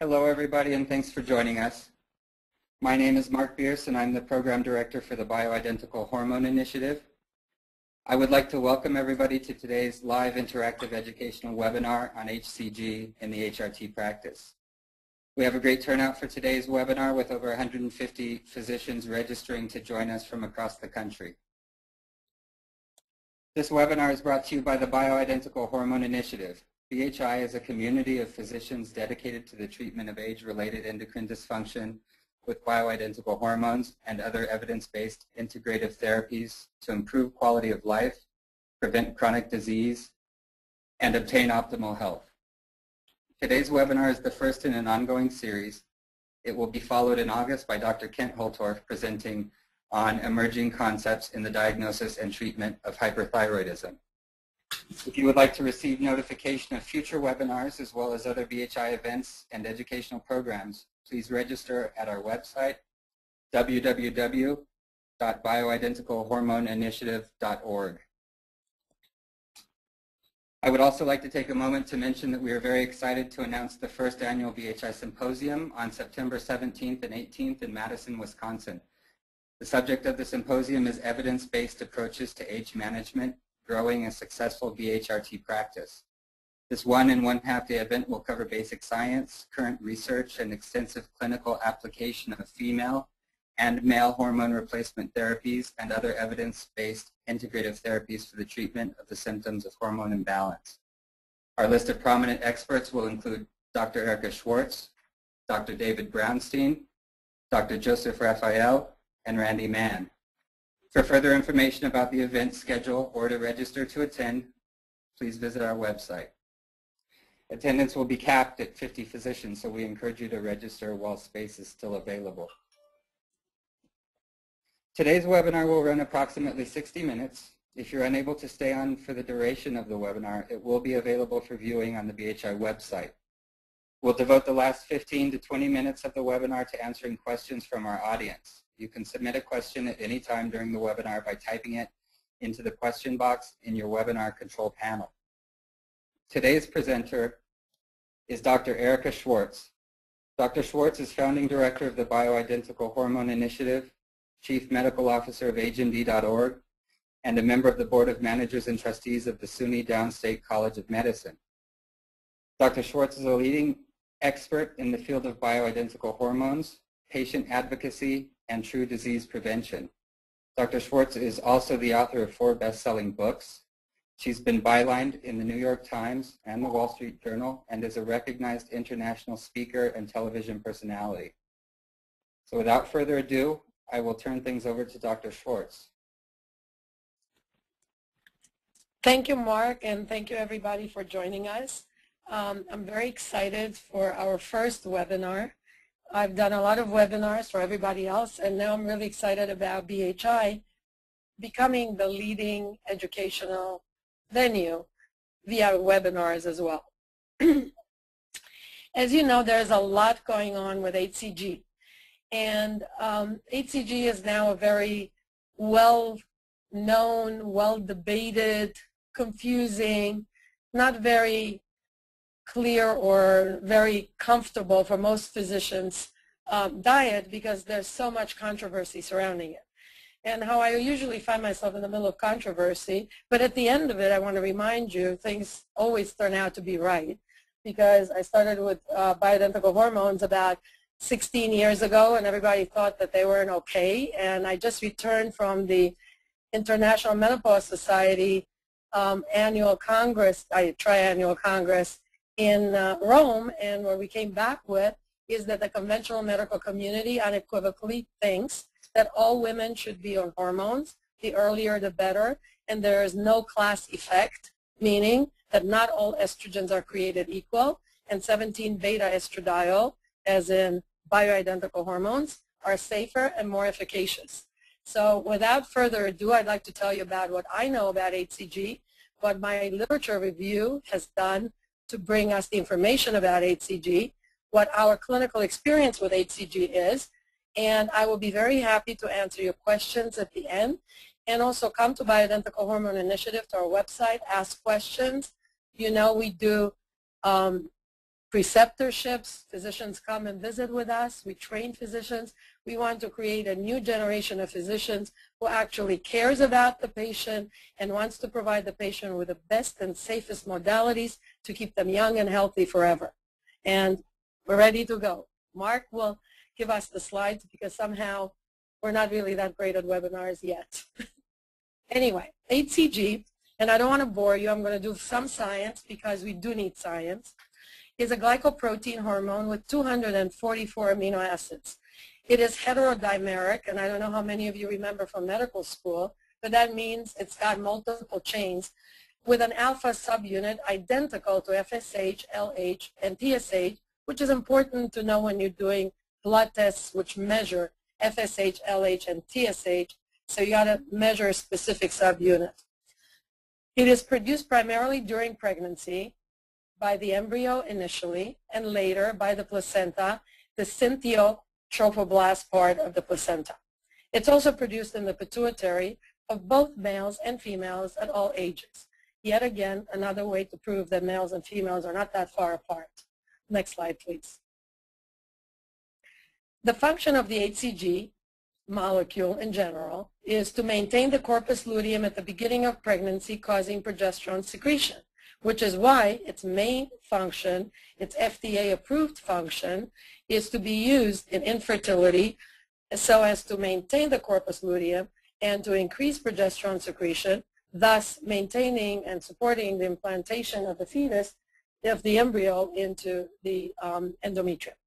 Hello, everybody, and thanks for joining us. My name is Mark Bierce, and I'm the Program Director for the Bioidentical Hormone Initiative. I would like to welcome everybody to today's live interactive educational webinar on HCG in the HRT practice. We have a great turnout for today's webinar with over 150 physicians registering to join us from across the country. This webinar is brought to you by the Bioidentical Hormone Initiative. BHI is a community of physicians dedicated to the treatment of age-related endocrine dysfunction with bioidentical hormones and other evidence-based integrative therapies to improve quality of life, prevent chronic disease, and obtain optimal health. Today's webinar is the first in an ongoing series. It will be followed in August by Dr. Kent Holtorf presenting on emerging concepts in the diagnosis and treatment of hyperthyroidism. If you would like to receive notification of future webinars as well as other BHI events and educational programs, please register at our website, www.bioidenticalhormoneinitiative.org. I would also like to take a moment to mention that we are very excited to announce the first annual BHI Symposium on September 17th and 18th in Madison, Wisconsin. The subject of the symposium is evidence-based approaches to age management, growing a successful BHRT practice. This one and one half day event will cover basic science, current research, and extensive clinical application of female and male hormone replacement therapies and other evidence-based integrative therapies for the treatment of the symptoms of hormone imbalance. Our list of prominent experts will include Dr. Erika Schwartz, Dr. David Brownstein, Dr. Joseph Raffaele, and Randy Mann. For further information about the event schedule or to register to attend, please visit our website. Attendance will be capped at 50 physicians, so we encourage you to register while space is still available. Today's webinar will run approximately 60 minutes. If you're unable to stay on for the duration of the webinar, it will be available for viewing on the BHI website. We'll devote the last 15 to 20 minutes of the webinar to answering questions from our audience. You can submit a question at any time during the webinar by typing it into the question box in your webinar control panel. Today's presenter is Dr. Erika Schwartz. Dr. Schwartz is founding director of the Bioidentical Hormone Initiative, chief medical officer of agemd.org, and a member of the board of managers and trustees of the SUNY Downstate College of Medicine. Dr. Schwartz is a leading expert in the field of bioidentical hormones, patient advocacy, and true disease prevention. Dr. Schwartz is also the author of four best-selling books. She's been bylined in the New York Times and the Wall Street Journal and is a recognized international speaker and television personality. So without further ado, I will turn things over to Dr. Schwartz. Thank you, Mark, and thank you everybody for joining us. Um, I'm very excited for our first webinar. I've done a lot of webinars for everybody else, and now I'm really excited about BHI becoming the leading educational venue via webinars as well. as you know, there's a lot going on with HCG. And um, HCG is now a very well-known, well-debated, confusing, not very clear or very comfortable for most physicians um, diet because there's so much controversy surrounding it. And how I usually find myself in the middle of controversy, but at the end of it, I want to remind you, things always turn out to be right because I started with uh, bioidentical hormones about 16 years ago and everybody thought that they weren't okay. And I just returned from the International Menopause Society um, annual congress, I triannual congress in uh, Rome, and what we came back with is that the conventional medical community unequivocally thinks that all women should be on hormones, the earlier the better, and there is no class effect, meaning that not all estrogens are created equal, and 17-beta estradiol, as in bioidentical hormones, are safer and more efficacious. So without further ado, I'd like to tell you about what I know about HCG, what my literature review has done to bring us the information about HCG, what our clinical experience with HCG is, and I will be very happy to answer your questions at the end. And also come to Bioidentical Hormone Initiative to our website, ask questions. You know we do um, preceptorships. Physicians come and visit with us. We train physicians. We want to create a new generation of physicians who actually cares about the patient and wants to provide the patient with the best and safest modalities to keep them young and healthy forever. And we're ready to go. Mark will give us the slides because somehow we're not really that great at webinars yet. anyway, HCG, and I don't want to bore you. I'm going to do some science because we do need science, is a glycoprotein hormone with 244 amino acids. It is heterodimeric, and I don't know how many of you remember from medical school, but that means it's got multiple chains with an alpha subunit identical to FSH, LH, and TSH, which is important to know when you're doing blood tests which measure FSH, LH, and TSH, so you got to measure a specific subunit. It is produced primarily during pregnancy by the embryo initially, and later by the placenta, the synthio trophoblast part of the placenta. It's also produced in the pituitary of both males and females at all ages. Yet again, another way to prove that males and females are not that far apart. Next slide, please. The function of the HCG molecule in general is to maintain the corpus luteum at the beginning of pregnancy causing progesterone secretion, which is why its main function, its FDA approved function, is to be used in infertility so as to maintain the corpus luteum and to increase progesterone secretion, thus maintaining and supporting the implantation of the fetus, of the embryo into the um, endometrium.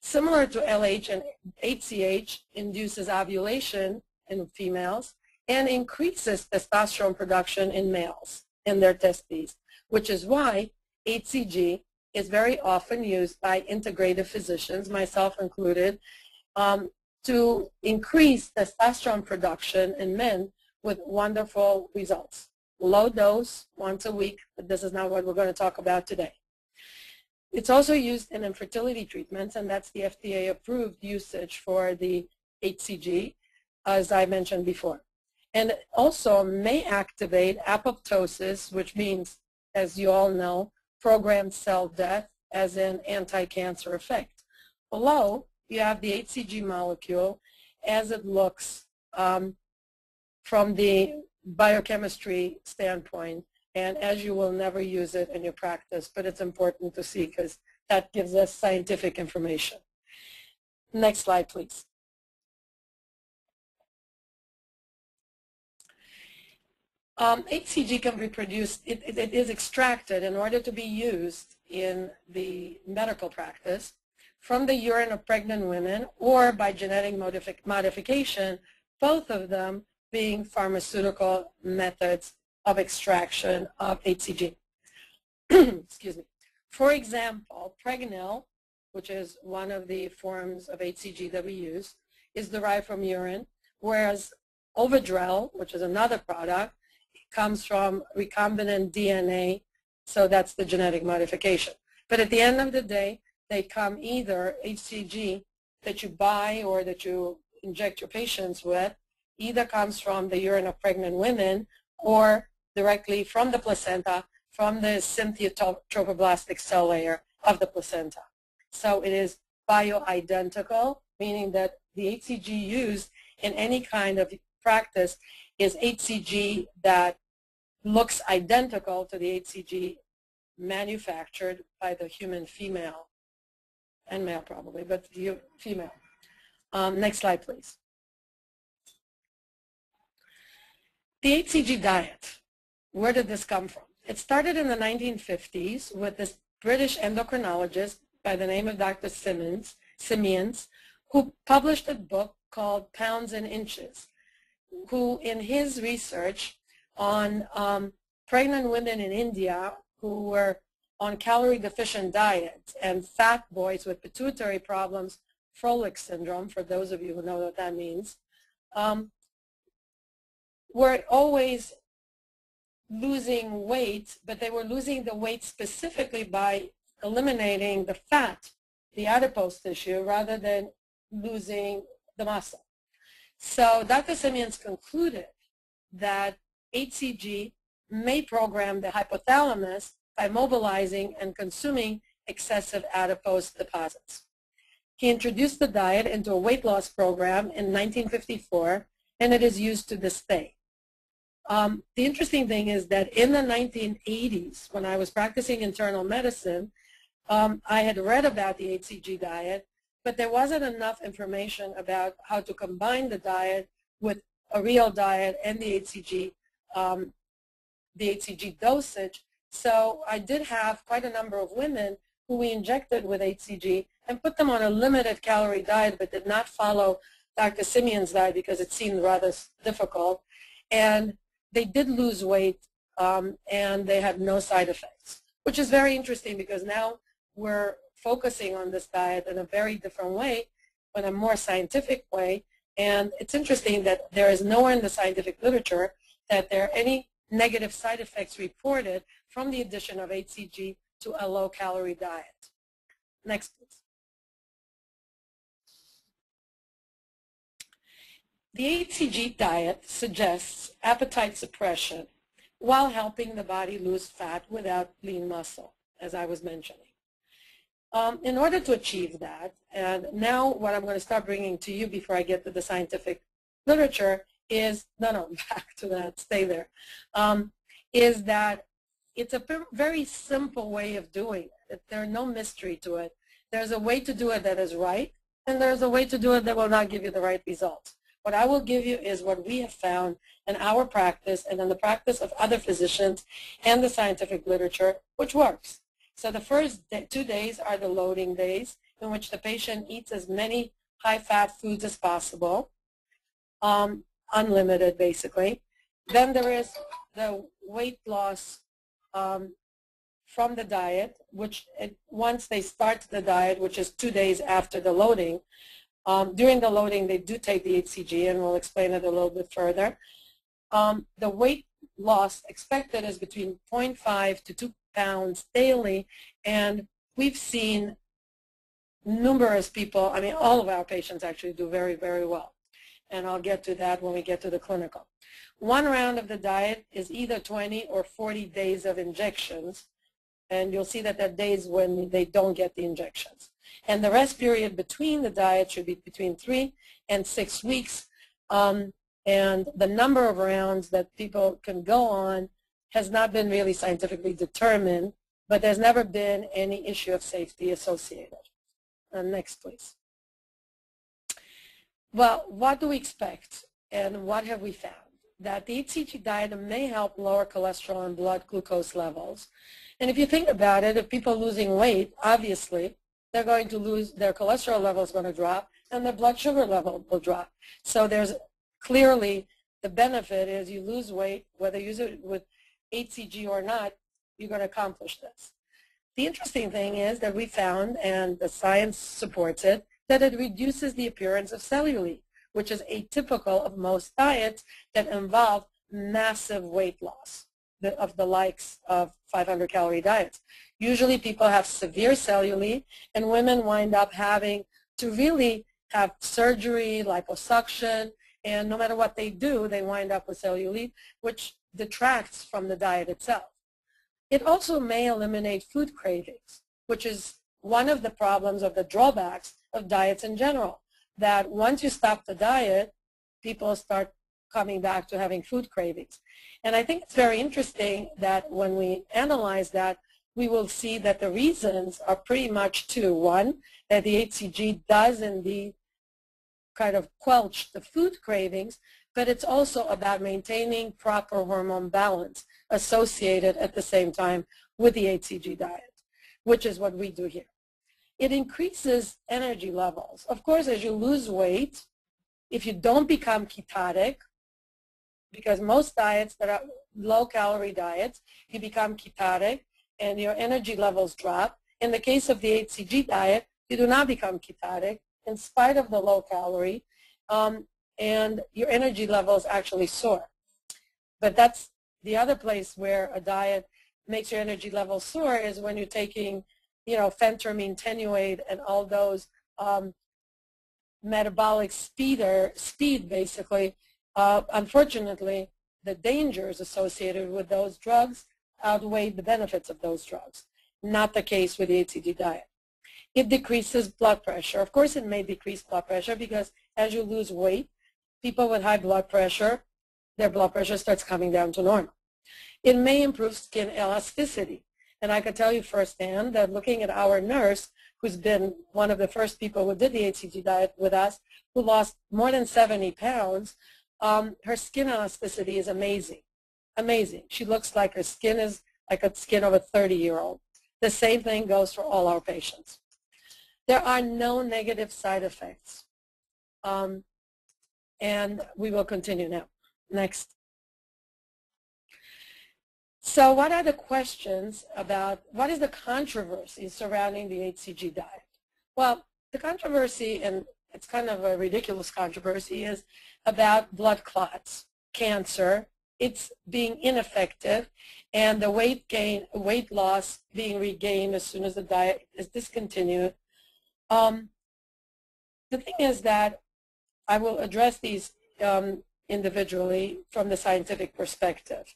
Similar to LH and HCG induces ovulation in females and increases testosterone production in males in their testes, which is why HCG is very often used by integrative physicians, myself included, um, to increase testosterone production in men with wonderful results. Low dose, once a week, but this is not what we're going to talk about today. It's also used in infertility treatments, and that's the FDA-approved usage for the HCG, as I mentioned before. And it also may activate apoptosis, which means, as you all know, programmed cell death as an anti-cancer effect. Below, you have the HCG molecule as it looks um, from the biochemistry standpoint, and as you will never use it in your practice, but it's important to see because that gives us scientific information. Next slide, please. Um, HCG can be produced, it, it, it is extracted in order to be used in the medical practice from the urine of pregnant women or by genetic modific modification, both of them being pharmaceutical methods of extraction of HCG. Excuse me. For example, Pregnyl, which is one of the forms of HCG that we use, is derived from urine, whereas Ovidrel, which is another product, comes from recombinant DNA, so that's the genetic modification. But at the end of the day, they come either HCG that you buy or that you inject your patients with, either comes from the urine of pregnant women or directly from the placenta, from the synthiotrophoblastic cell layer of the placenta. So it is bioidentical, meaning that the HCG used in any kind of practice is HCG that looks identical to the HCG manufactured by the human female and male probably, but female. Um, next slide, please. The HCG diet, where did this come from? It started in the 1950s with this British endocrinologist by the name of Dr. Simmons, Simeons, who published a book called Pounds and Inches who in his research on um, pregnant women in India who were on calorie deficient diets and fat boys with pituitary problems, Froelich syndrome, for those of you who know what that means, um, were always losing weight, but they were losing the weight specifically by eliminating the fat, the adipose tissue, rather than losing the muscle. So Dr. Simeons concluded that HCG may program the hypothalamus by mobilizing and consuming excessive adipose deposits. He introduced the diet into a weight loss program in 1954, and it is used to this day. Um, the interesting thing is that in the 1980s, when I was practicing internal medicine, um, I had read about the HCG diet, but there wasn't enough information about how to combine the diet with a real diet and the HCG, um, the HCG dosage. So I did have quite a number of women who we injected with HCG and put them on a limited calorie diet, but did not follow Dr. Simeon's diet because it seemed rather difficult. And they did lose weight um, and they had no side effects, which is very interesting because now we're focusing on this diet in a very different way, in a more scientific way. And it's interesting that there is nowhere in the scientific literature that there are any negative side effects reported from the addition of HCG to a low-calorie diet. Next, please. The HCG diet suggests appetite suppression while helping the body lose fat without lean muscle, as I was mentioning. Um, in order to achieve that, and now what I'm going to start bringing to you before I get to the scientific literature is, no, no, back to that, stay there, um, is that it's a very simple way of doing it. There's no mystery to it. There's a way to do it that is right, and there's a way to do it that will not give you the right results. What I will give you is what we have found in our practice and in the practice of other physicians and the scientific literature, which works. So the first two days are the loading days in which the patient eats as many high-fat foods as possible, um, unlimited basically. Then there is the weight loss um, from the diet, which it, once they start the diet, which is two days after the loading, um, during the loading they do take the HCG and we'll explain it a little bit further. Um, the weight loss expected is between 0.5 to 2 pounds daily and we've seen numerous people, I mean all of our patients actually do very, very well. And I'll get to that when we get to the clinical. One round of the diet is either 20 or 40 days of injections, and you'll see that are days when they don't get the injections. And the rest period between the diet should be between three and six weeks. Um, and the number of rounds that people can go on has not been really scientifically determined, but there's never been any issue of safety associated. Uh, next, please. Well, what do we expect and what have we found? that the HCG diet may help lower cholesterol and blood glucose levels. And if you think about it, if people are losing weight, obviously, they're going to lose, their cholesterol level is going to drop and their blood sugar level will drop. So there's clearly the benefit is you lose weight, whether you use it with HCG or not, you're going to accomplish this. The interesting thing is that we found, and the science supports it, that it reduces the appearance of cellulite which is atypical of most diets that involve massive weight loss of the likes of 500 calorie diets. Usually people have severe cellulite and women wind up having to really have surgery, liposuction, and no matter what they do, they wind up with cellulite, which detracts from the diet itself. It also may eliminate food cravings, which is one of the problems of the drawbacks of diets in general that once you stop the diet, people start coming back to having food cravings. And I think it's very interesting that when we analyze that, we will see that the reasons are pretty much two. One, that the HCG does indeed kind of quelch the food cravings, but it's also about maintaining proper hormone balance associated at the same time with the HCG diet, which is what we do here it increases energy levels. Of course, as you lose weight, if you don't become ketotic, because most diets that are low-calorie diets, you become ketotic and your energy levels drop. In the case of the HCG diet, you do not become ketotic in spite of the low calorie, um, and your energy levels actually soar. But that's the other place where a diet makes your energy levels soar is when you're taking you know, phentermine, tenuate, and all those um, metabolic speeder, speed, basically. Uh, unfortunately, the dangers associated with those drugs outweigh the benefits of those drugs. not the case with the HCG diet. It decreases blood pressure. Of course, it may decrease blood pressure because as you lose weight, people with high blood pressure, their blood pressure starts coming down to normal. It may improve skin elasticity. And I can tell you firsthand that looking at our nurse, who's been one of the first people who did the HCG diet with us, who lost more than 70 pounds, um, her skin elasticity is amazing. Amazing. She looks like her skin is like a skin of a 30-year-old. The same thing goes for all our patients. There are no negative side effects. Um, and we will continue now. Next. So what are the questions about, what is the controversy surrounding the HCG diet? Well, the controversy, and it's kind of a ridiculous controversy, is about blood clots, cancer, it's being ineffective, and the weight gain, weight loss being regained as soon as the diet is discontinued. Um, the thing is that I will address these um, individually from the scientific perspective.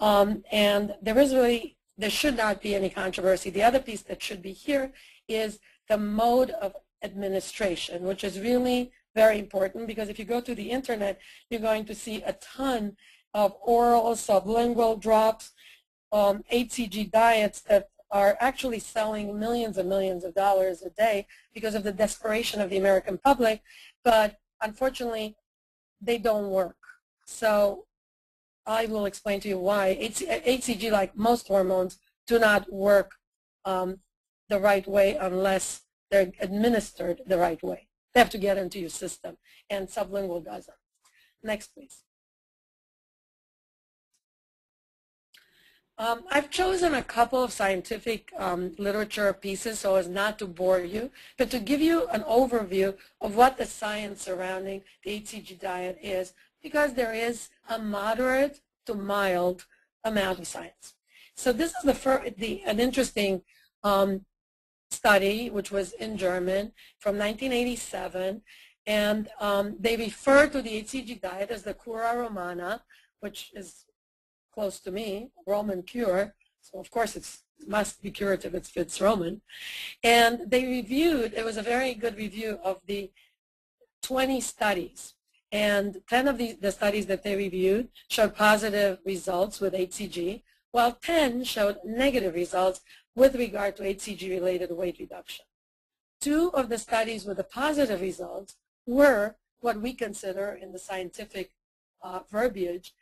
Um, and there is really, there should not be any controversy. The other piece that should be here is the mode of administration, which is really very important because if you go to the internet, you're going to see a ton of oral sublingual drops, um, HCG diets that are actually selling millions and millions of dollars a day because of the desperation of the American public, but unfortunately, they don't work. So I will explain to you why. HCG, like most hormones, do not work um, the right way unless they're administered the right way. They have to get into your system, and sublingual doesn't. Next, please. Um, I've chosen a couple of scientific um, literature pieces so as not to bore you, but to give you an overview of what the science surrounding the HCG diet is, because there is a moderate to mild amount of science. So this is the, first, the an interesting um, study, which was in German from 1987, and um, they refer to the HCG diet as the cura romana, which is close to me, Roman cure. So of course it must be curative if it's Roman. And they reviewed, it was a very good review of the 20 studies. And 10 of the, the studies that they reviewed showed positive results with HCG, while 10 showed negative results with regard to HCG-related weight reduction. Two of the studies with the positive results were what we consider in the scientific uh, verbiage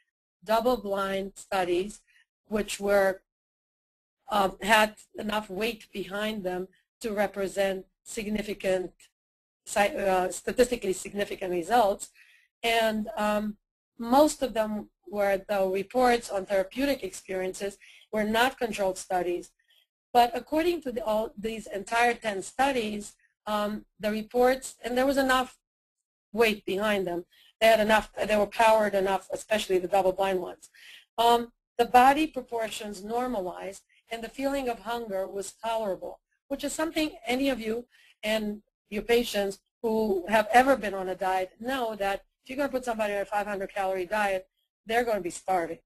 double-blind studies which were um, had enough weight behind them to represent significant, uh, statistically significant results. And um, most of them were, the reports on therapeutic experiences were not controlled studies. But according to the, all these entire 10 studies, um, the reports, and there was enough weight behind them, they had enough, they were powered enough, especially the double-blind ones. Um, the body proportions normalized and the feeling of hunger was tolerable, which is something any of you and your patients who have ever been on a diet know that if you're going to put somebody on a 500 calorie diet, they're going to be starving.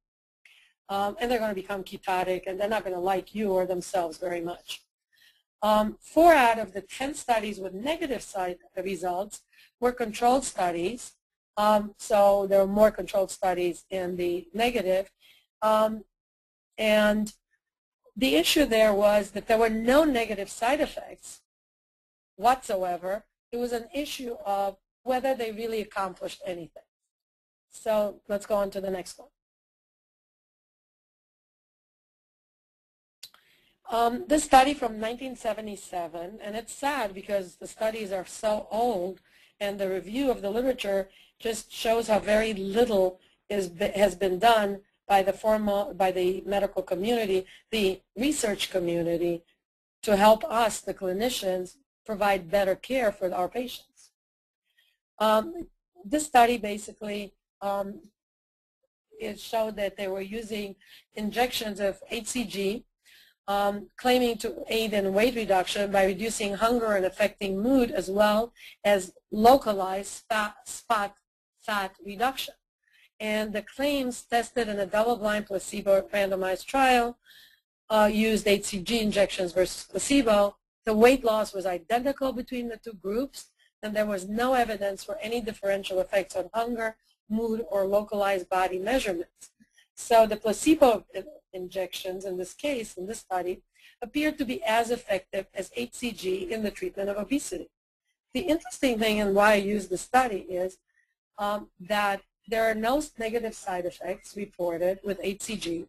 Um, and they're going to become ketotic and they're not going to like you or themselves very much. Um, four out of the 10 studies with negative side results were controlled studies um, so there are more controlled studies in the negative. Um, and the issue there was that there were no negative side effects whatsoever. It was an issue of whether they really accomplished anything. So let's go on to the next one. Um, this study from 1977, and it's sad because the studies are so old and the review of the literature just shows how very little is, has been done by the formal, by the medical community, the research community, to help us, the clinicians, provide better care for our patients. Um, this study basically um, it showed that they were using injections of HCG, um, claiming to aid in weight reduction by reducing hunger and affecting mood as well as localized spot, spot fat reduction. And the claims tested in a double-blind placebo randomized trial uh, used HCG injections versus placebo, the weight loss was identical between the two groups, and there was no evidence for any differential effects on hunger, mood, or localized body measurements. So the placebo injections in this case, in this study, appeared to be as effective as HCG in the treatment of obesity. The interesting thing and why I use the study is um, that there are no negative side effects reported with HCG.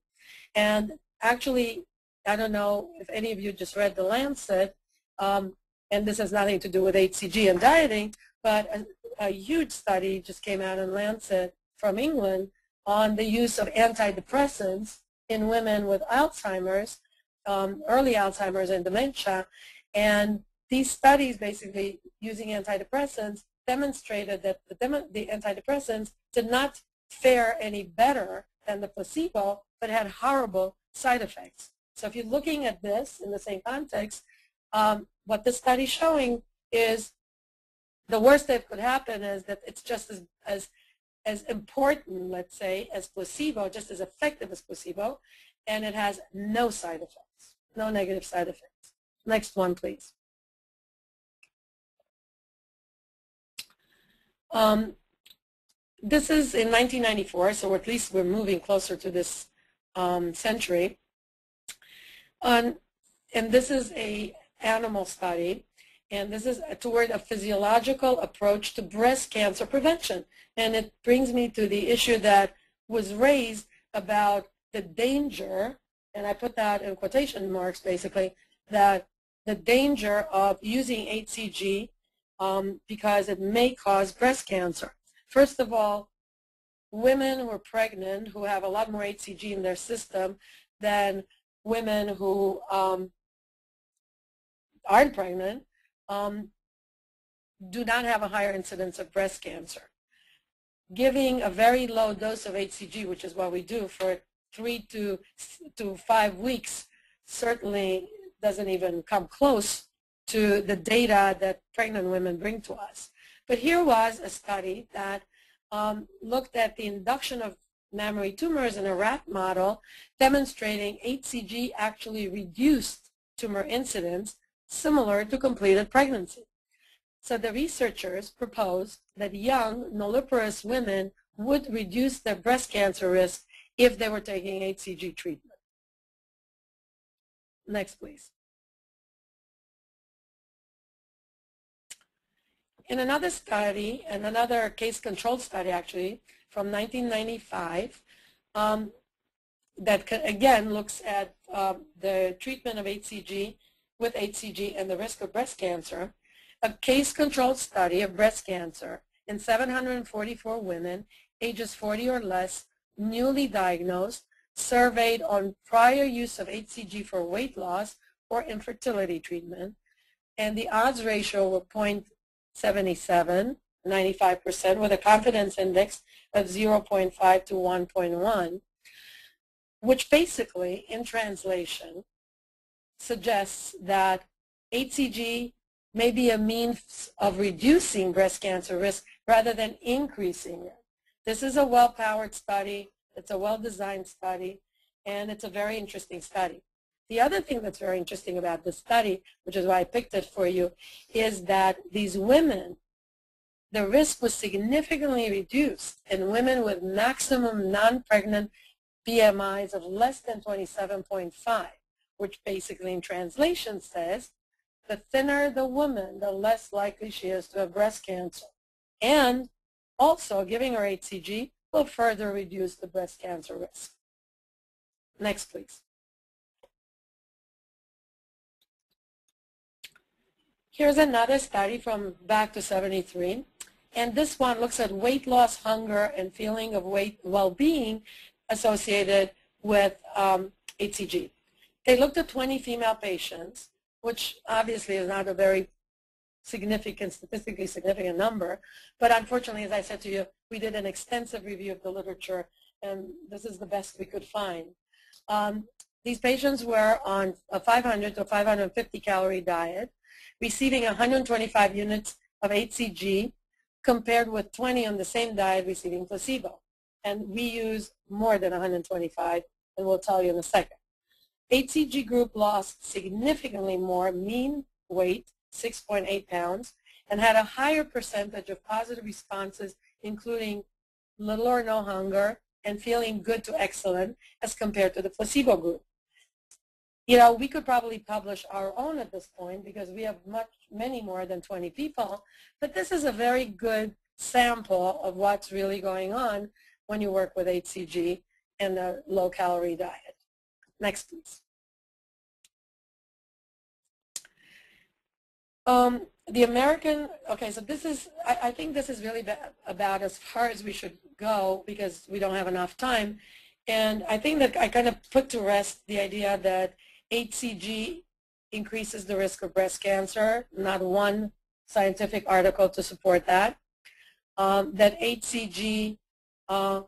And actually, I don't know if any of you just read The Lancet, um, and this has nothing to do with HCG and dieting, but a, a huge study just came out in Lancet from England on the use of antidepressants in women with Alzheimer's, um, early Alzheimer's and dementia. And these studies basically using antidepressants demonstrated that the, the antidepressants did not fare any better than the placebo, but had horrible side effects. So if you're looking at this in the same context, um, what the study is showing is the worst that could happen is that it's just as, as, as important, let's say, as placebo, just as effective as placebo, and it has no side effects, no negative side effects. Next one, please. Um, this is in 1994, so at least we're moving closer to this um, century. Um, and this is a animal study, and this is toward a physiological approach to breast cancer prevention. And it brings me to the issue that was raised about the danger, and I put that in quotation marks basically, that the danger of using HCG um, because it may cause breast cancer. First of all, women who are pregnant who have a lot more HCG in their system than women who um, aren't pregnant um, do not have a higher incidence of breast cancer. Giving a very low dose of HCG, which is what we do for three to, to five weeks, certainly doesn't even come close to the data that pregnant women bring to us. But here was a study that um, looked at the induction of mammary tumors in a rat model demonstrating HCG actually reduced tumor incidence similar to completed pregnancy. So the researchers proposed that young nulliparous women would reduce their breast cancer risk if they were taking HCG treatment. Next, please. In another study, and another case-controlled study actually, from 1995, um, that again looks at uh, the treatment of HCG with HCG and the risk of breast cancer, a case-controlled study of breast cancer in 744 women ages 40 or less, newly diagnosed, surveyed on prior use of HCG for weight loss or infertility treatment, and the odds ratio were 0.77, 95%, with a confidence index of 0.5 to 1.1, which basically, in translation, suggests that HCG may be a means of reducing breast cancer risk rather than increasing it. This is a well-powered study. It's a well-designed study, and it's a very interesting study. The other thing that's very interesting about this study, which is why I picked it for you, is that these women, the risk was significantly reduced in women with maximum non-pregnant BMIs of less than 27.5 which basically in translation says, the thinner the woman, the less likely she is to have breast cancer. And also giving her HCG will further reduce the breast cancer risk. Next, please. Here's another study from back to 73. And this one looks at weight loss, hunger, and feeling of weight well-being associated with um, HCG. They looked at 20 female patients, which obviously is not a very significant, statistically significant number. But unfortunately, as I said to you, we did an extensive review of the literature, and this is the best we could find. Um, these patients were on a 500 to 550 calorie diet, receiving 125 units of HCG compared with 20 on the same diet receiving placebo. And we use more than 125, and we'll tell you in a second. HCG group lost significantly more mean weight, 6.8 pounds, and had a higher percentage of positive responses, including little or no hunger and feeling good to excellent as compared to the placebo group. You know, we could probably publish our own at this point because we have much, many more than 20 people, but this is a very good sample of what's really going on when you work with HCG and a low-calorie diet. Next, please. Um, the American, okay, so this is, I, I think this is really about as far as we should go because we don't have enough time. And I think that I kind of put to rest the idea that HCG increases the risk of breast cancer, not one scientific article to support that. Um, that HCG uh,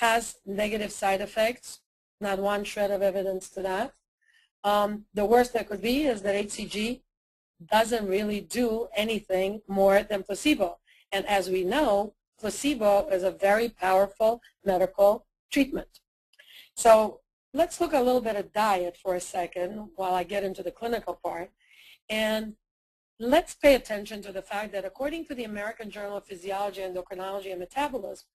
has negative side effects, not one shred of evidence to that. Um, the worst that could be is that HCG doesn't really do anything more than placebo. And as we know, placebo is a very powerful medical treatment. So let's look a little bit at diet for a second while I get into the clinical part. And let's pay attention to the fact that according to the American Journal of Physiology, Endocrinology, and Metabolism,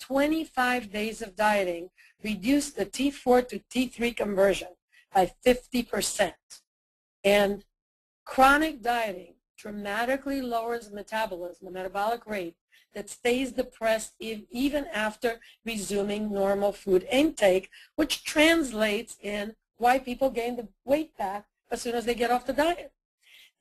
25 days of dieting reduced the T4 to T3 conversion by 50%. And chronic dieting dramatically lowers metabolism, the metabolic rate, that stays depressed even after resuming normal food intake, which translates in why people gain the weight back as soon as they get off the diet.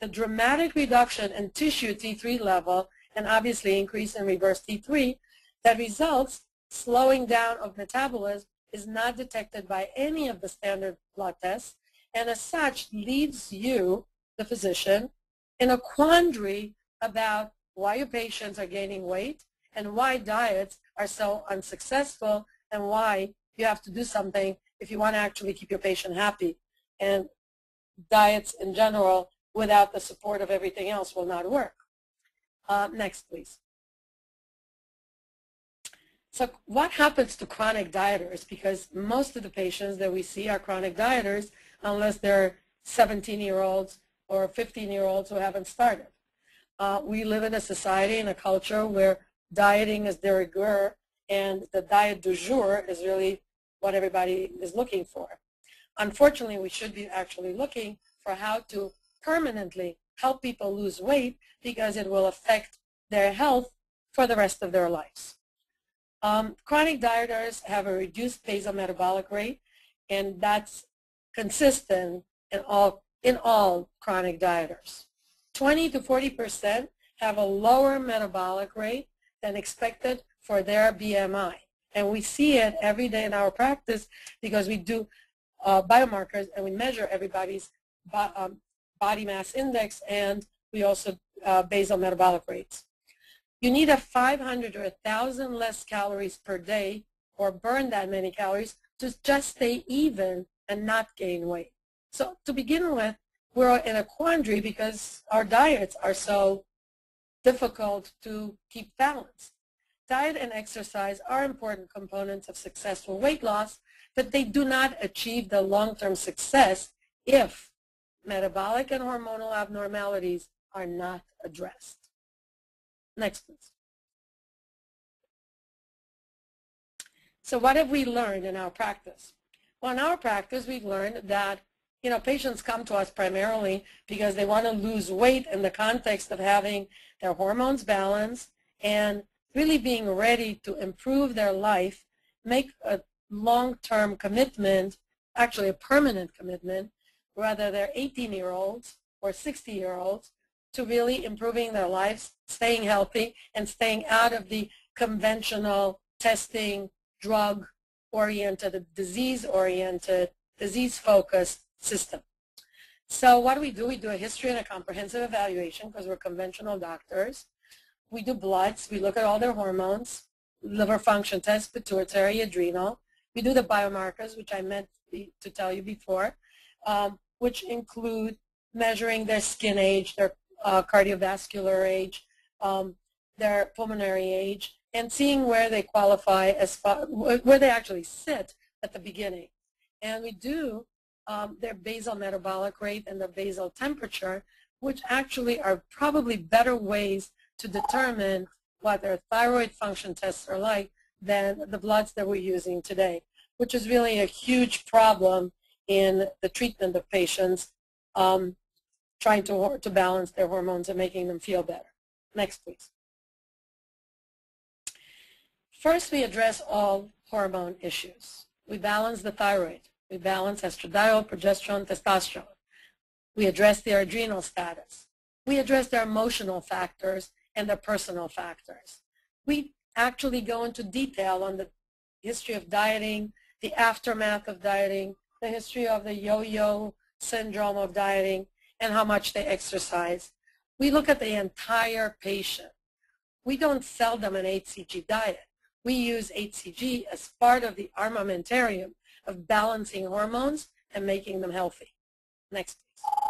The dramatic reduction in tissue T3 level and obviously increase in reverse T3 that results slowing down of metabolism is not detected by any of the standard blood tests and as such leaves you, the physician, in a quandary about why your patients are gaining weight and why diets are so unsuccessful and why you have to do something if you want to actually keep your patient happy. And diets in general without the support of everything else will not work. Uh, next, please. So what happens to chronic dieters? Because most of the patients that we see are chronic dieters unless they're 17-year-olds or 15-year-olds who haven't started. Uh, we live in a society and a culture where dieting is de rigueur and the diet du jour is really what everybody is looking for. Unfortunately, we should be actually looking for how to permanently help people lose weight because it will affect their health for the rest of their lives. Um, chronic dieters have a reduced basal metabolic rate, and that's consistent in all, in all chronic dieters. 20 to 40 percent have a lower metabolic rate than expected for their BMI. And we see it every day in our practice because we do uh, biomarkers and we measure everybody's bo um, body mass index and we also uh, basal metabolic rates. You need a 500 or 1,000 less calories per day or burn that many calories to just stay even and not gain weight. So to begin with, we're in a quandary because our diets are so difficult to keep balanced. Diet and exercise are important components of successful weight loss, but they do not achieve the long-term success if metabolic and hormonal abnormalities are not addressed. Next, please. So what have we learned in our practice? Well, in our practice, we've learned that you know, patients come to us primarily because they want to lose weight in the context of having their hormones balanced and really being ready to improve their life, make a long-term commitment, actually a permanent commitment, whether they're 18-year-olds or 60-year-olds, to really improving their lives, staying healthy, and staying out of the conventional testing, drug-oriented, disease-oriented, disease-focused system. So what do we do? We do a history and a comprehensive evaluation because we're conventional doctors. We do bloods. We look at all their hormones, liver function test, pituitary, adrenal. We do the biomarkers, which I meant to tell you before, um, which include measuring their skin age, their uh, cardiovascular age, um, their pulmonary age, and seeing where they qualify as far, where they actually sit at the beginning. And we do um, their basal metabolic rate and their basal temperature, which actually are probably better ways to determine what their thyroid function tests are like than the bloods that we're using today, which is really a huge problem in the treatment of patients um, trying to, to balance their hormones and making them feel better. Next, please. First, we address all hormone issues. We balance the thyroid. We balance estradiol, progesterone, testosterone. We address their adrenal status. We address their emotional factors and their personal factors. We actually go into detail on the history of dieting, the aftermath of dieting, the history of the yo-yo syndrome of dieting, and how much they exercise. We look at the entire patient. We don't sell them an HCG diet. We use HCG as part of the armamentarium of balancing hormones and making them healthy. Next, please.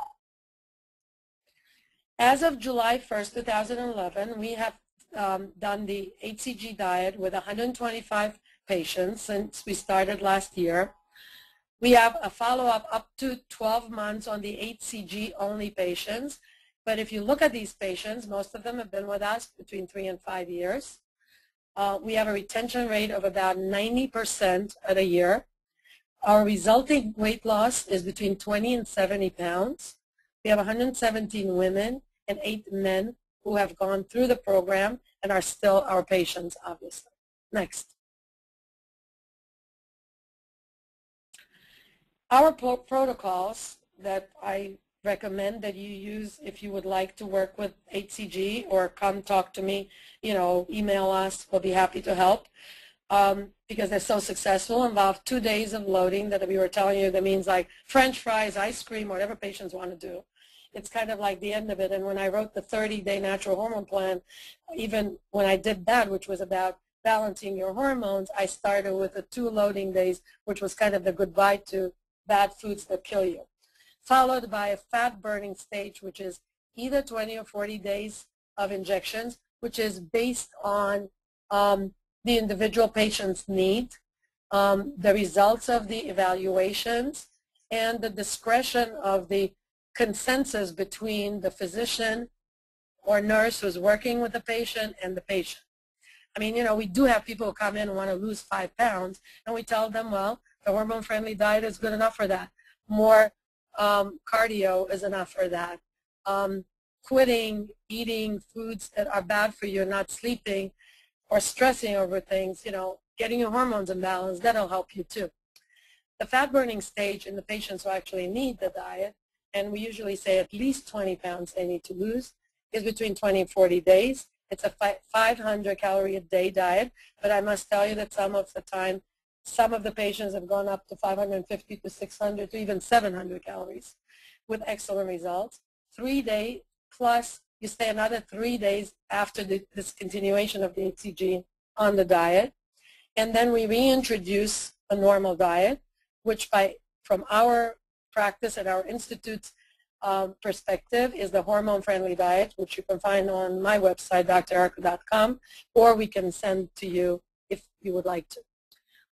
As of July 1st, 2011, we have um, done the HCG diet with 125 patients since we started last year. We have a follow-up up to 12 months on the HCG only patients. But if you look at these patients, most of them have been with us between three and five years. Uh, we have a retention rate of about 90% at a year. Our resulting weight loss is between 20 and 70 pounds. We have 117 women and eight men who have gone through the program and are still our patients, obviously. Next. Our pro protocols that I recommend that you use if you would like to work with HCG or come talk to me, you know, email us. We'll be happy to help um, because they're so successful. Involve two days of loading that we were telling you that means like French fries, ice cream, whatever patients want to do. It's kind of like the end of it. And when I wrote the 30-day natural hormone plan, even when I did that, which was about balancing your hormones, I started with the two loading days, which was kind of the goodbye to bad foods that kill you, followed by a fat burning stage, which is either 20 or 40 days of injections, which is based on um, the individual patient's need, um, the results of the evaluations, and the discretion of the consensus between the physician or nurse who's working with the patient and the patient. I mean, you know, we do have people who come in and want to lose five pounds, and we tell them, well, the hormone-friendly diet is good enough for that. More um, cardio is enough for that. Um, quitting eating foods that are bad for you, not sleeping, or stressing over things, you know, getting your hormones in balance, that'll help you too. The fat burning stage in the patients who actually need the diet, and we usually say at least 20 pounds they need to lose, is between 20 and 40 days. It's a 500 calorie a day diet, but I must tell you that some of the time some of the patients have gone up to 550 to 600 to even 700 calories with excellent results. Three day plus you stay another three days after the discontinuation of the HCG on the diet. And then we reintroduce a normal diet, which by from our practice at our institute's um, perspective is the hormone-friendly diet, which you can find on my website, drerica.com, or we can send to you if you would like to.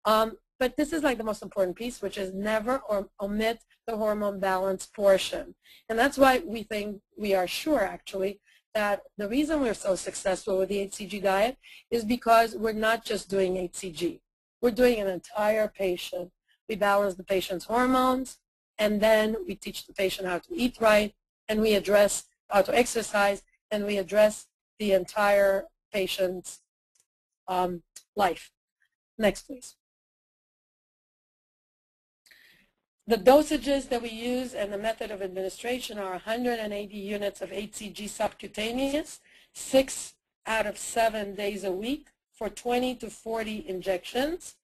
Um, but this is like the most important piece, which is never or omit the hormone balance portion. And that's why we think we are sure, actually, that the reason we're so successful with the HCG diet is because we're not just doing HCG. We're doing an entire patient. We balance the patient's hormones, and then we teach the patient how to eat right, and we address how to exercise, and we address the entire patient's um, life. Next, please. The dosages that we use and the method of administration are 180 units of HCG subcutaneous, six out of seven days a week for 20 to 40 injections.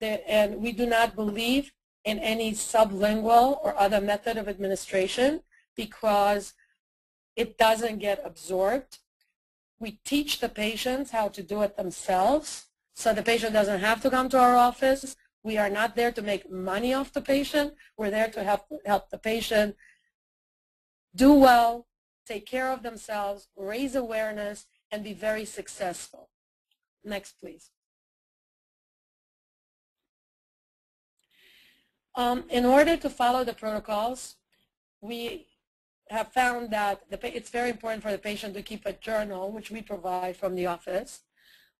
And we do not believe in any sublingual or other method of administration because it doesn't get absorbed. We teach the patients how to do it themselves so the patient doesn't have to come to our office. We are not there to make money off the patient. We're there to help, help the patient do well, take care of themselves, raise awareness, and be very successful. Next, please. Um, in order to follow the protocols, we have found that the, it's very important for the patient to keep a journal, which we provide from the office.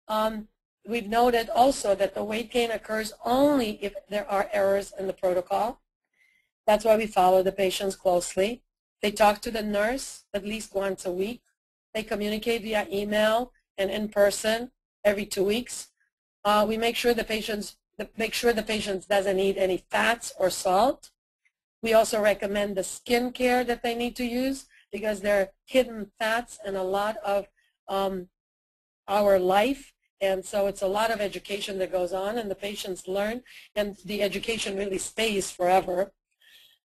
Um, we've noted also that the weight gain occurs only if there are errors in the protocol. That's why we follow the patients closely. They talk to the nurse at least once a week. They communicate via email and in person every two weeks. Uh, we make sure the patients make sure the patient doesn't eat any fats or salt. We also recommend the skin care that they need to use because there are hidden fats in a lot of um, our life. And so it's a lot of education that goes on and the patients learn and the education really stays forever.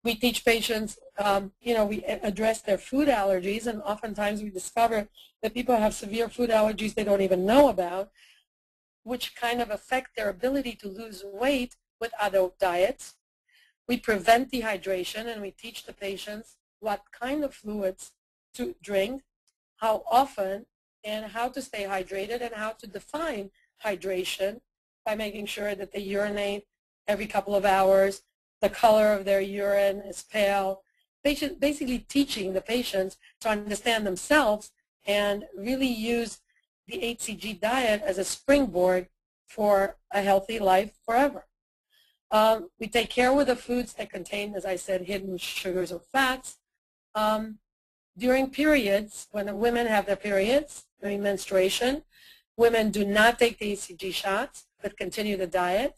We teach patients, um, you know, we address their food allergies and oftentimes we discover that people have severe food allergies they don't even know about, which kind of affect their ability to lose weight with other diets. We prevent dehydration and we teach the patients what kind of fluids to drink, how often, and how to stay hydrated and how to define hydration by making sure that they urinate every couple of hours, the color of their urine is pale, Patient, basically teaching the patients to understand themselves and really use the HCG diet as a springboard for a healthy life forever. Um, we take care with the foods that contain, as I said, hidden sugars or fats. Um, during periods, when women have their periods, during menstruation, women do not take the HCG shots, but continue the diet.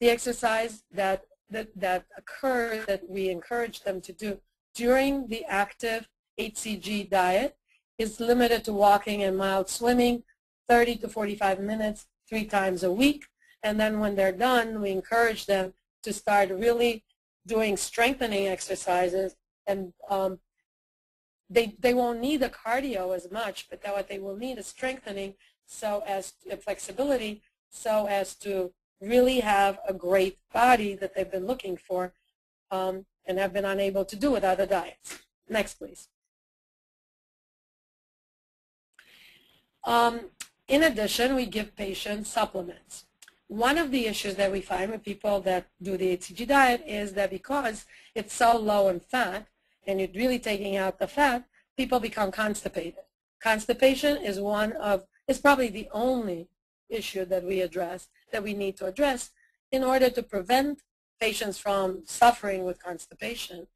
The exercise that, that, that occurs, that we encourage them to do during the active HCG diet is limited to walking and mild swimming, 30 to 45 minutes, three times a week. And then when they're done, we encourage them to start really doing strengthening exercises and um, they, they won't need the cardio as much, but what they will need is strengthening so as to, flexibility so as to really have a great body that they've been looking for um, and have been unable to do with other diets. Next, please. Um, in addition, we give patients supplements. One of the issues that we find with people that do the HCG diet is that because it's so low in fat and you're really taking out the fat, people become constipated. Constipation is one of, is probably the only issue that we address, that we need to address in order to prevent patients from suffering with constipation.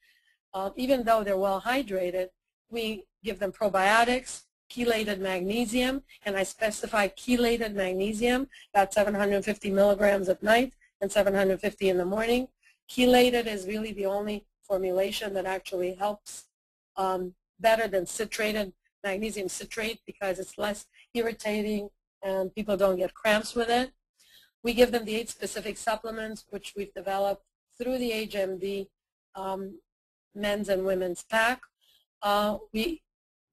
Um, even though they're well hydrated, we give them probiotics, chelated magnesium, and I specify chelated magnesium, about 750 milligrams at night and 750 in the morning. Chelated is really the only formulation that actually helps um, better than citrated magnesium citrate because it's less irritating and people don't get cramps with it. We give them the eight specific supplements which we've developed through the HMD um, men's and women's pack. Uh, we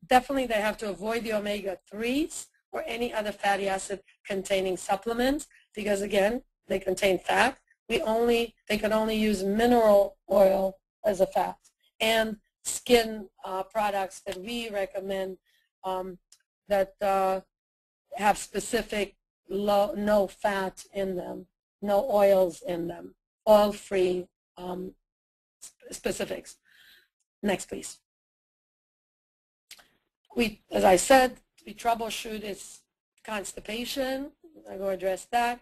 definitely they have to avoid the omega-3s or any other fatty acid containing supplements because again, they contain fat. We only, they can only use mineral oil as a fat and skin uh, products that we recommend um, that uh, have specific low, no fat in them, no oils in them, oil-free um, specifics. Next, please we, as I said, we troubleshoot its constipation. I'm going to address that.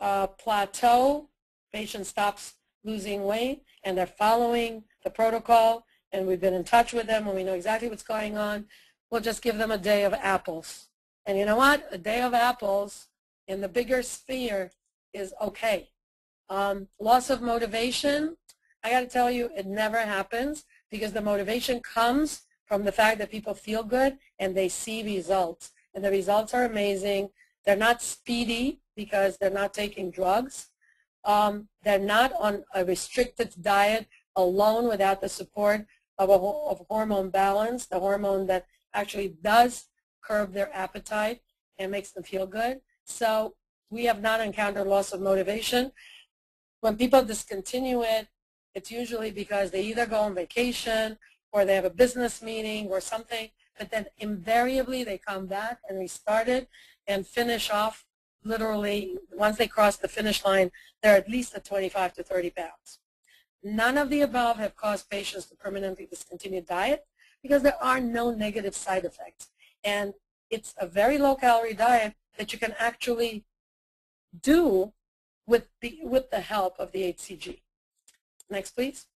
Uh, plateau, patient stops losing weight and they're following the protocol and we've been in touch with them and we know exactly what's going on. We'll just give them a day of apples. And you know what? A day of apples in the bigger sphere is okay. Um, loss of motivation, I got to tell you, it never happens because the motivation comes from the fact that people feel good and they see results. And the results are amazing. They're not speedy because they're not taking drugs. Um, they're not on a restricted diet alone without the support of, a, of hormone balance, the hormone that actually does curb their appetite and makes them feel good. So we have not encountered loss of motivation. When people discontinue it, it's usually because they either go on vacation or they have a business meeting or something, but then invariably they come back and restart it and finish off literally, once they cross the finish line, they're at least at 25 to 30 pounds. None of the above have caused patients to permanently discontinue diet because there are no negative side effects. And it's a very low-calorie diet that you can actually do with the, with the help of the HCG. Next, please.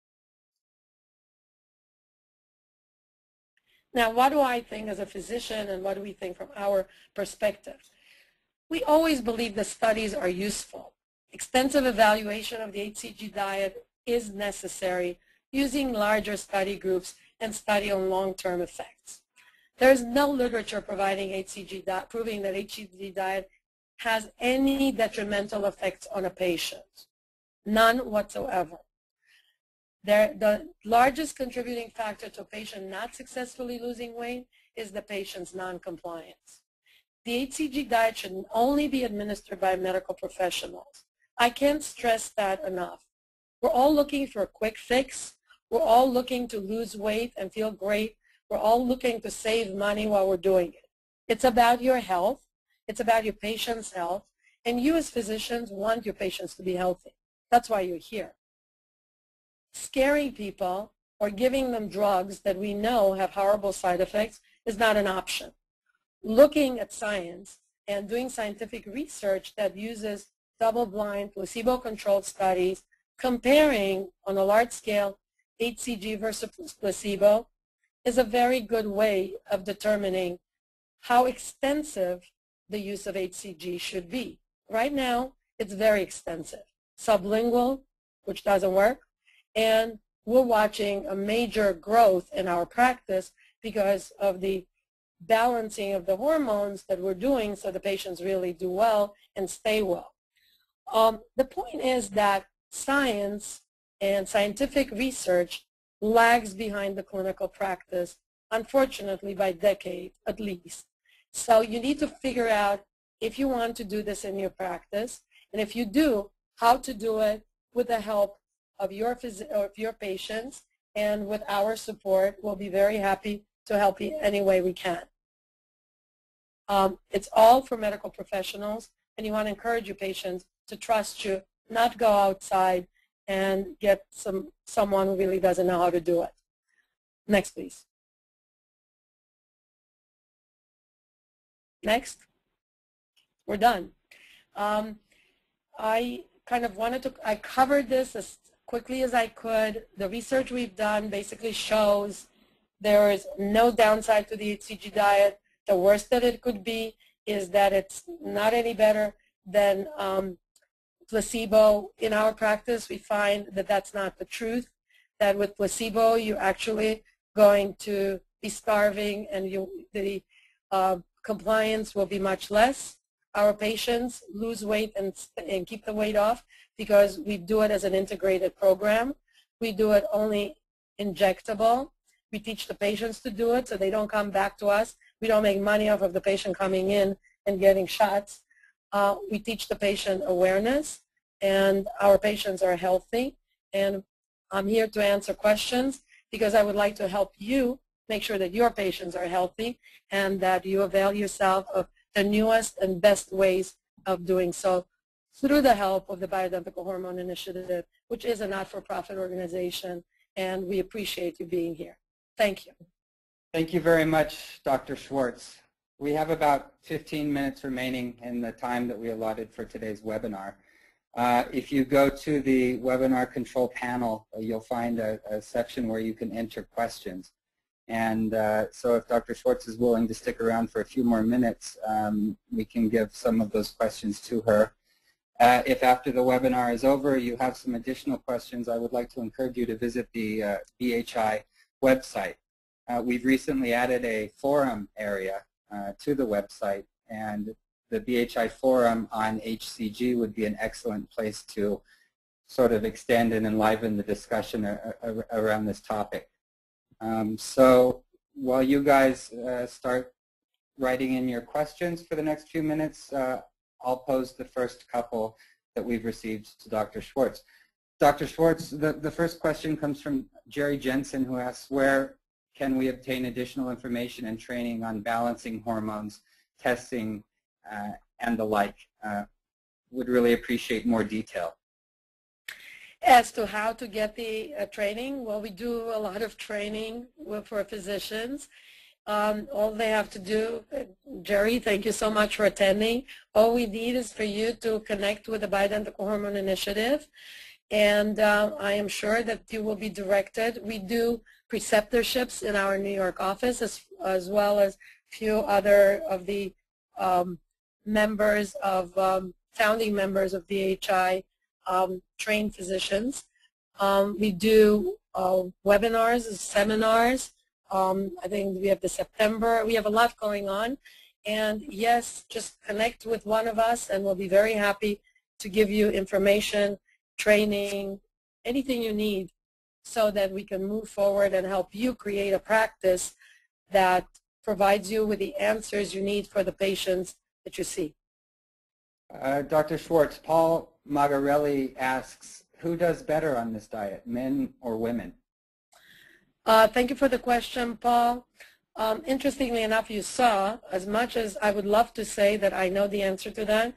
Now, what do I think as a physician and what do we think from our perspective? We always believe that studies are useful. Extensive evaluation of the HCG diet is necessary using larger study groups and study on long-term effects. There is no literature providing HCG proving that HCG diet has any detrimental effects on a patient. None whatsoever. There, the largest contributing factor to a patient not successfully losing weight is the patient's noncompliance. The HCG diet should only be administered by medical professionals. I can't stress that enough. We're all looking for a quick fix. We're all looking to lose weight and feel great. We're all looking to save money while we're doing it. It's about your health. It's about your patient's health. And you as physicians want your patients to be healthy. That's why you're here. Scaring people or giving them drugs that we know have horrible side effects is not an option looking at science and doing scientific research that uses double-blind, placebo-controlled studies comparing on a large scale HCG versus placebo is a very good way of determining how extensive the use of HCG should be. Right now, it's very extensive. Sublingual, which doesn't work, and we're watching a major growth in our practice because of the balancing of the hormones that we're doing so the patients really do well and stay well. Um, the point is that science and scientific research lags behind the clinical practice, unfortunately by decade at least. So you need to figure out if you want to do this in your practice, and if you do, how to do it with the help of your, of your patients and with our support. We'll be very happy to help you any way we can. Um, it's all for medical professionals, and you want to encourage your patients to trust you, not go outside and get some someone who really doesn't know how to do it. Next, please. Next. We're done. Um, I kind of wanted to, I covered this as quickly as I could. The research we've done basically shows there is no downside to the HCG diet. The worst that it could be is that it's not any better than um, placebo. In our practice, we find that that's not the truth, that with placebo, you're actually going to be starving and you, the uh, compliance will be much less. Our patients lose weight and, and keep the weight off because we do it as an integrated program. We do it only injectable. We teach the patients to do it so they don't come back to us. We don't make money off of the patient coming in and getting shots. Uh, we teach the patient awareness and our patients are healthy and I'm here to answer questions because I would like to help you make sure that your patients are healthy and that you avail yourself of the newest and best ways of doing so through the help of the Bioidentical Hormone Initiative, which is a not-for-profit organization, and we appreciate you being here. Thank you. Thank you very much, Dr. Schwartz. We have about 15 minutes remaining in the time that we allotted for today's webinar. Uh, if you go to the webinar control panel, uh, you'll find a, a, section where you can enter questions. And uh, so if Dr. Schwartz is willing to stick around for a few more minutes, um, we can give some of those questions to her. Uh, if after the webinar is over you have some additional questions, I would like to encourage you to visit the BHI uh, website. Uh, we've recently added a forum area uh, to the website, and the BHI forum on HCG would be an excellent place to sort of extend and enliven the discussion around this topic. Um, so while you guys uh, start writing in your questions for the next few minutes, uh, I'll pose the first couple that we've received to Dr. Schwartz. Dr. Schwartz, the, the first question comes from Jerry Jensen who asks, where can we obtain additional information and training on balancing hormones, testing, uh, and the like? Uh, would really appreciate more detail. As to how to get the uh, training, well, we do a lot of training for physicians. Um, all they have to do, uh, Jerry, thank you so much for attending. All we need is for you to connect with the Bioidentical Hormone Initiative, and uh, I am sure that you will be directed. We do preceptorships in our New York office, as, as well as few other of the um, members of um, founding members of BHI um, trained physicians. Um, we do uh, webinars, seminars. Um, I think we have the September. We have a lot going on. And yes, just connect with one of us and we'll be very happy to give you information, training, anything you need so that we can move forward and help you create a practice that provides you with the answers you need for the patients that you see. Uh, Dr. Schwartz, Paul Magarelli asks, who does better on this diet, men or women? Uh, thank you for the question, Paul. Um, interestingly enough, you saw, as much as I would love to say that I know the answer to that,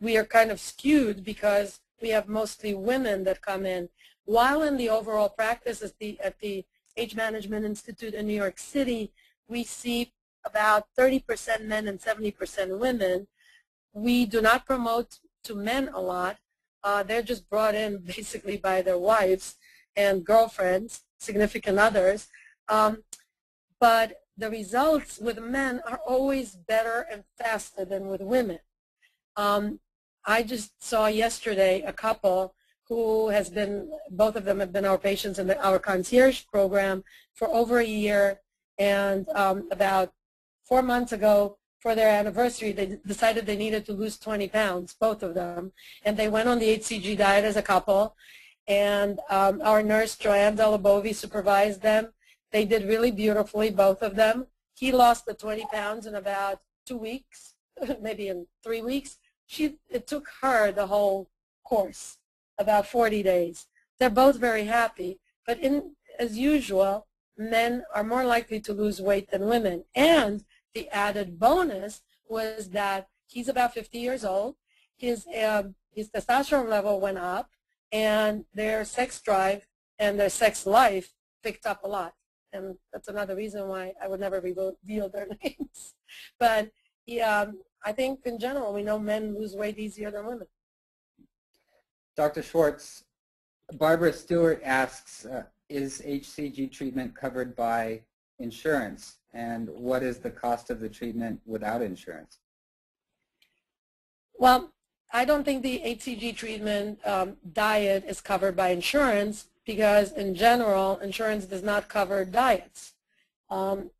we are kind of skewed because we have mostly women that come in. While in the overall practice at the, at the Age Management Institute in New York City, we see about 30% men and 70% women. We do not promote to men a lot. Uh, they're just brought in basically by their wives and girlfriends, significant others. Um, but the results with men are always better and faster than with women. Um, I just saw yesterday a couple who has been, both of them have been our patients in the, our concierge program for over a year. And um, about four months ago, for their anniversary, they decided they needed to lose 20 pounds, both of them. And they went on the HCG diet as a couple. And um, our nurse, Joanne Delabovi, supervised them. They did really beautifully, both of them. He lost the 20 pounds in about two weeks, maybe in three weeks. She, it took her the whole course, about 40 days. They're both very happy, but in, as usual, men are more likely to lose weight than women. And the added bonus was that he's about 50 years old. His, um, his testosterone level went up, and their sex drive and their sex life picked up a lot. And that's another reason why I would never reveal their names. But yeah, I think in general, we know men lose weight easier than women. Dr. Schwartz, Barbara Stewart asks, uh, is HCG treatment covered by insurance? And what is the cost of the treatment without insurance? Well, I don't think the HCG treatment um, diet is covered by insurance because in general, insurance does not cover diets. Um,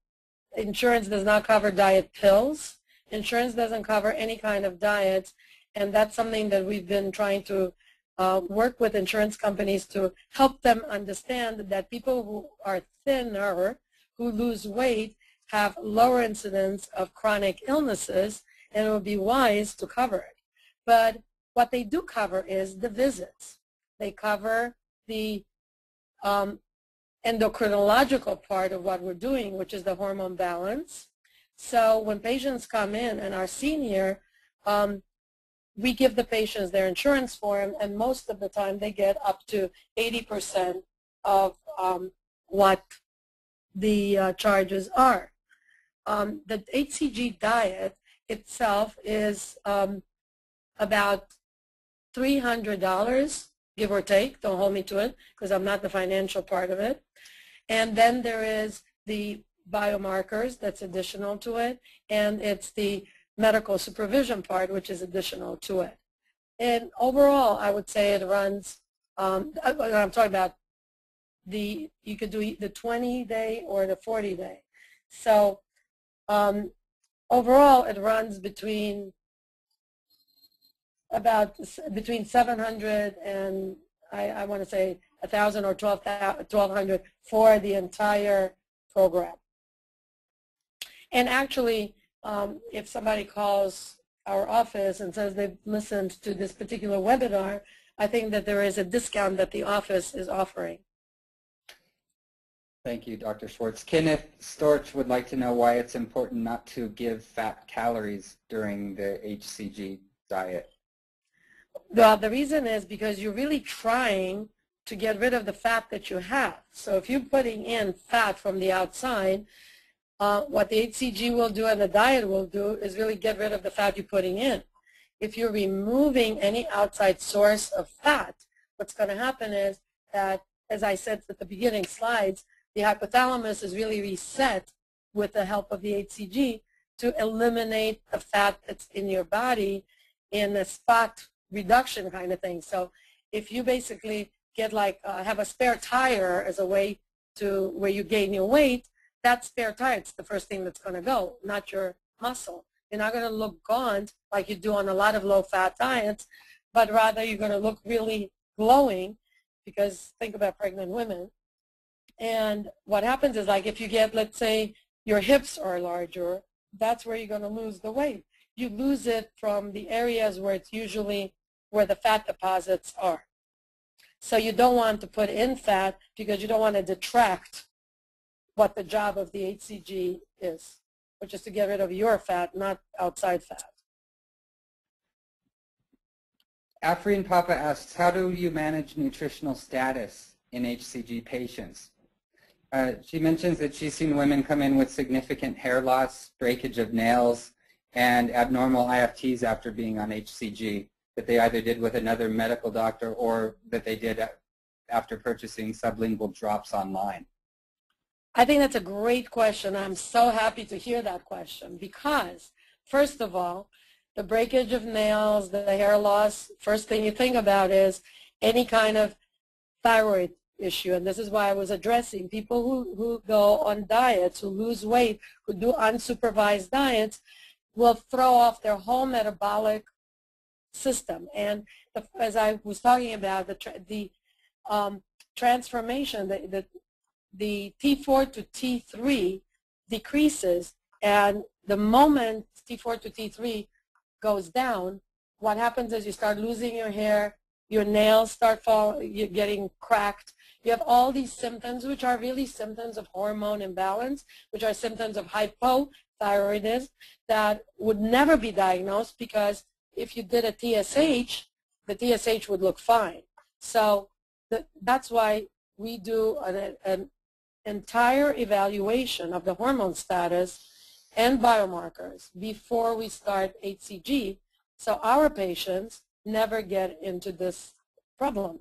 insurance does not cover diet pills. Insurance doesn't cover any kind of diets, and that's something that we've been trying to uh, work with insurance companies to help them understand that people who are thinner, who lose weight, have lower incidence of chronic illnesses, and it would be wise to cover it. But what they do cover is the visits. They cover the um, endocrinological part of what we're doing, which is the hormone balance. So when patients come in and are senior, um, we give the patients their insurance form, and most of the time they get up to 80% of um, what the uh, charges are. Um, the HCG diet itself is um, about $300, give or take. Don't hold me to it because I'm not the financial part of it. And then there is the biomarkers that's additional to it, and it's the medical supervision part, which is additional to it. And overall, I would say it runs, um, I'm talking about the, you could do the 20-day or the 40-day. So um, overall, it runs between about between 700 and I, I want to say 1,000 or 1,200 for the entire program. And actually, um, if somebody calls our office and says they've listened to this particular webinar, I think that there is a discount that the office is offering. Thank you, Dr. Schwartz. Kenneth Storch would like to know why it's important not to give fat calories during the HCG diet. Well, the reason is because you're really trying to get rid of the fat that you have. So if you're putting in fat from the outside, uh, what the HCG will do and the diet will do is really get rid of the fat you're putting in. If you're removing any outside source of fat, what's going to happen is that, as I said at the beginning slides, the hypothalamus is really reset with the help of the HCG to eliminate the fat that's in your body in a spot reduction kind of thing. So if you basically get like, uh, have a spare tire as a way to where you gain your weight, that spare tire is the first thing that's going to go, not your muscle. You're not going to look gaunt like you do on a lot of low-fat diets, but rather you're going to look really glowing because think about pregnant women. And what happens is like if you get, let's say, your hips are larger, that's where you're going to lose the weight. You lose it from the areas where it's usually where the fat deposits are. So you don't want to put in fat because you don't want to detract what the job of the HCG is, which is to get rid of your fat, not outside fat. Afreen Papa asks, how do you manage nutritional status in HCG patients? Uh, she mentions that she's seen women come in with significant hair loss, breakage of nails, and abnormal IFTs after being on HCG that they either did with another medical doctor or that they did after purchasing sublingual drops online. I think that's a great question. I'm so happy to hear that question because, first of all, the breakage of nails, the hair loss, first thing you think about is any kind of thyroid issue. And this is why I was addressing people who, who go on diets, who lose weight, who do unsupervised diets, will throw off their whole metabolic system. And the, as I was talking about, the, the um, transformation, the, the, the T4 to T3 decreases, and the moment T4 to T3 goes down, what happens is you start losing your hair, your nails start falling, you're getting cracked. You have all these symptoms, which are really symptoms of hormone imbalance, which are symptoms of hypothyroidism that would never be diagnosed because if you did a TSH, the TSH would look fine. So the, that's why we do an, an entire evaluation of the hormone status and biomarkers before we start HCG so our patients never get into this problem.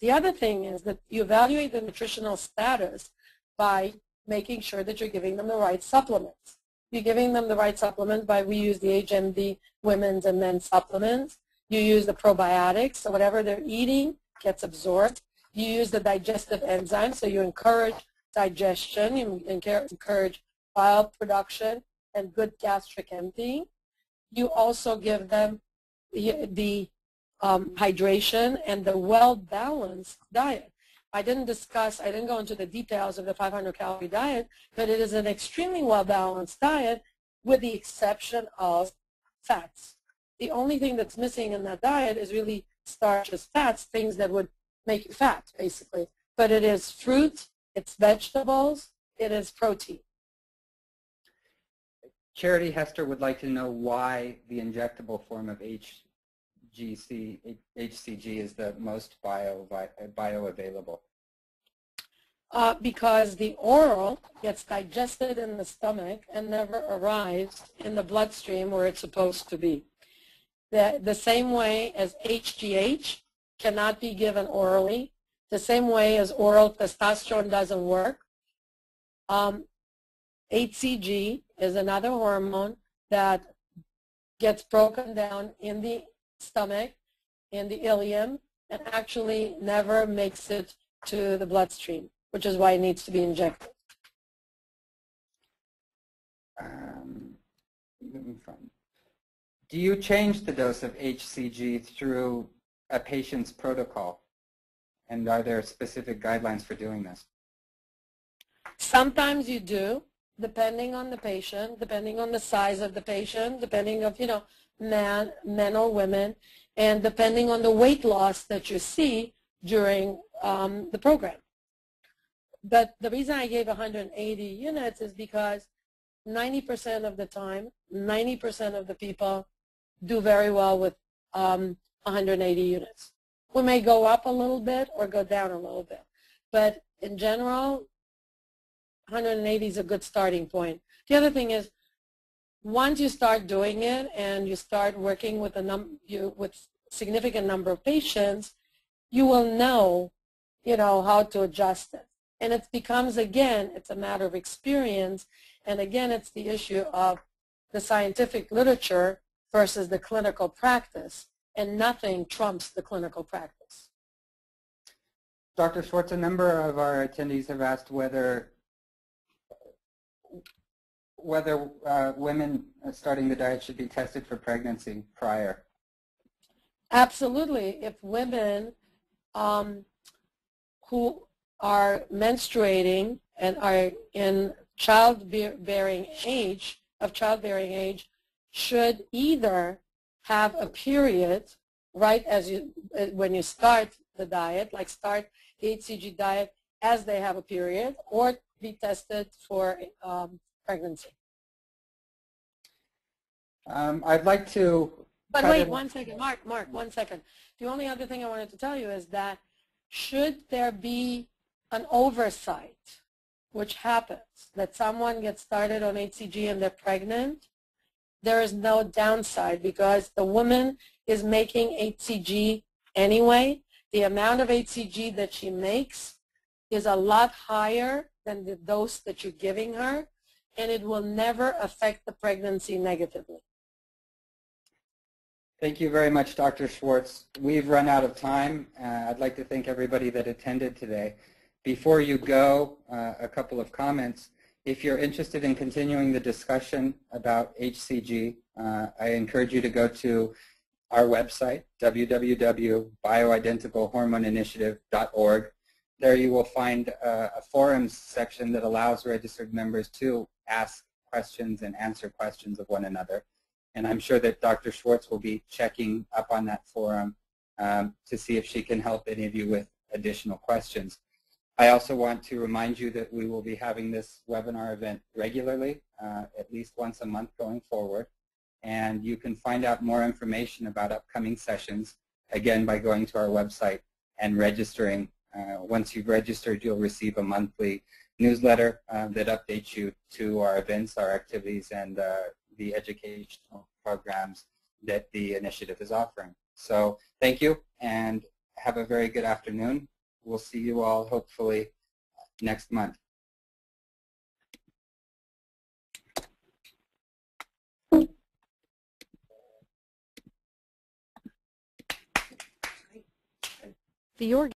The other thing is that you evaluate the nutritional status by making sure that you're giving them the right supplements. You're giving them the right supplements by, we use the HMD women's and men's supplements. You use the probiotics, so whatever they're eating gets absorbed. You use the digestive enzymes, so you encourage digestion, you encourage bile production and good gastric emptying. You also give them the, um, hydration and the well-balanced diet. I didn't discuss, I didn't go into the details of the 500 calorie diet, but it is an extremely well-balanced diet with the exception of fats. The only thing that's missing in that diet is really starches, fats, things that would make you fat, basically. But it is fruit, it's vegetables, it is protein. Charity Hester would like to know why the injectable form of HGC, HCG is the most bio, bioavailable. Uh, because the oral gets digested in the stomach and never arrives in the bloodstream where it's supposed to be. The, the same way as HGH cannot be given orally, the same way as oral testosterone doesn't work. Um, HCG is another hormone that gets broken down in the stomach, in the ileum, and actually never makes it to the bloodstream, which is why it needs to be injected. Um, do you change the dose of HCG through a patient's protocol? And are there specific guidelines for doing this? Sometimes you do, depending on the patient, depending on the size of the patient, depending of, you know, man, men or women, and depending on the weight loss that you see during um, the program. But the reason I gave 180 units is because 90% of the time, 90% of the people do very well with um, 180 units. We may go up a little bit or go down a little bit. But in general, 180 is a good starting point. The other thing is, once you start doing it and you start working with a num you with significant number of patients, you will know, you know, how to adjust it. And it becomes again, it's a matter of experience, and again, it's the issue of the scientific literature versus the clinical practice, and nothing trumps the clinical practice. Dr. Schwartz, a number of our attendees have asked whether whether uh, women starting the diet should be tested for pregnancy prior. Absolutely. If women um, who are menstruating and are in childbearing age, of childbearing age, should either have a period right as you, uh, when you start the diet, like start the HCG diet as they have a period, or be tested for um, pregnancy. Um, I'd like to. But wait, one second, Mark, Mark, one second. The only other thing I wanted to tell you is that should there be an oversight, which happens, that someone gets started on HCG and they're pregnant, there is no downside because the woman is making HCG anyway. The amount of HCG that she makes is a lot higher than the dose that you're giving her, and it will never affect the pregnancy negatively. Thank you very much, Dr. Schwartz. We've run out of time. Uh, I'd like to thank everybody that attended today. Before you go, uh, a couple of comments. If you're interested in continuing the discussion about HCG, uh, I encourage you to go to our website, www.bioidenticalhormoneinitiative.org. There you will find uh, a forums section that allows registered members to ask questions and answer questions of one another. And I'm sure that Dr. Schwartz will be checking up on that forum um, to see if she can help any of you with additional questions. I also want to remind you that we will be having this webinar event regularly, uh, at least once a month going forward. And you can find out more information about upcoming sessions, again, by going to our website and registering. Uh, once you've registered, you'll receive a monthly newsletter uh, that updates you to our events, our activities, and uh, the educational programs that the initiative is offering. So thank you and have a very good afternoon. We'll see you all hopefully next month. The org